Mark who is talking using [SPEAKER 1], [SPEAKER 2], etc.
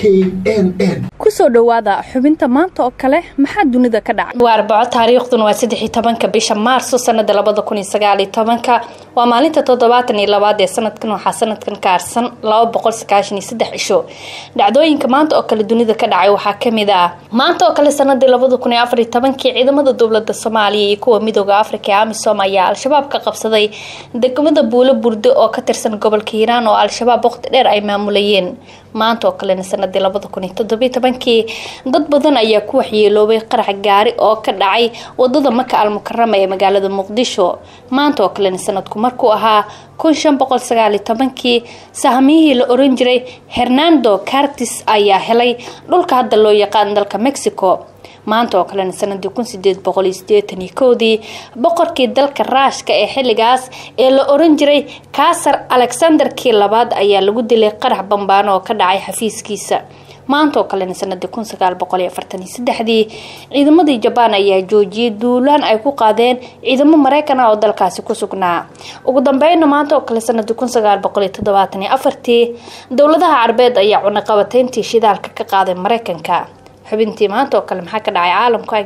[SPEAKER 1] ku
[SPEAKER 2] soo dhowaada xubinta maanta oo kale maxaa dunida ka dhacay
[SPEAKER 3] waa arbaco taariikhduna waa saddex iyo tobanka bisha maarso sanada labada kun iyo sagaal iyo tobanka. Waa maalinta toddobaatan iyo labaad ee sanadkan waxaa sanadkan kaarsan laba boqol sagaashan iyo saddex cisho dhacdooyinka maanta oo kale dunida ka dhacay waxaa ka mid ah. Maanta oo kale sanadii labada kun iyo afar iyo tobankii ciidamada dowladda soomaaliya iyo kuwa midooda afrika ee amisom ayaa al-shabaab ka qabsaday degmada buulo burdo oo ka tirsan gobolka hiiraan oo al-shabaab waqti dheer ay maamulayeen. Maanta oo kalena sanadii labada kun tobankii dad badan ayaa ku waxyeeloobay qarax gaari oo ka dhacay waddada maka almukarama ee magaalada muqdisho. Maanta oo kalena sanadku markuu ahaa tobankii sahmiyihii la oran jiray hernando cartis ayaa helay dhulka hadda loo yaqaan dalka mexico. Maanta oo kalena sanadii kun sideed boqol iyo sideetan iyo kowdii boqorkii dalka raashka ee xilligaas ee la oran jiray kaasar alexanderkii labaad ayaa lagu dilay qarax bambaano oo ka dhacay xafiiskiisa maanta oo kalena sanadii kun sagaal boqol iyo afartan iyo saddexdii ciidamadii jabaan ayaa joojiyay duulaan ay ku qaadeen ciidamo mareykan ah oo dalkaasi ku sugnaa. Ugu dambeyna maanta oo kale sanadii kun sagaal boqol iyo toddobaatan iyo afartii dowladaha carbeed ayaa cunaqabateyntii shidaalka ka qaaday mareykanka xubintii maanta oo kale maxaa ka dhacay caalamka